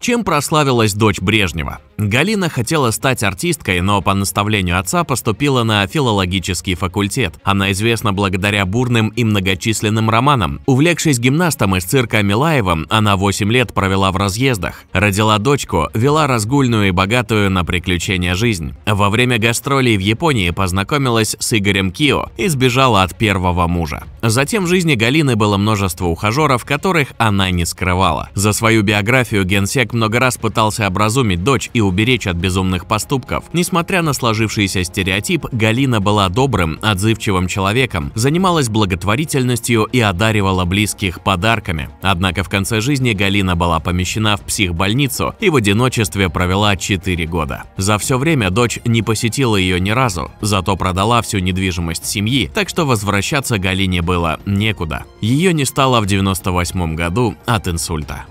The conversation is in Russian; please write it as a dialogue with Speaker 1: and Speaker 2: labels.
Speaker 1: Чем прославилась дочь Брежнева? Галина хотела стать артисткой, но по наставлению отца поступила на филологический факультет. Она известна благодаря бурным и многочисленным романам. Увлекшись гимнастом из цирка Милаевым, она 8 лет провела в разъездах. Родила дочку, вела разгульную и богатую на приключения жизнь. Во время гастролей в Японии познакомилась с Игорем Кио и сбежала от первого мужа. Затем в жизни Галины было множество ухажеров, которых она не скрывала. За свою биографию генсек много раз пытался образумить дочь и уберечь от безумных поступков. Несмотря на сложившийся стереотип, Галина была добрым, отзывчивым человеком, занималась благотворительностью и одаривала близких подарками. Однако в конце жизни Галина была помещена в психбольницу и в одиночестве провела 4 года. За все время дочь не посетила ее ни разу, зато продала всю недвижимость семьи, так что возвращаться Галине было некуда. Ее не стало в 98 году от инсульта.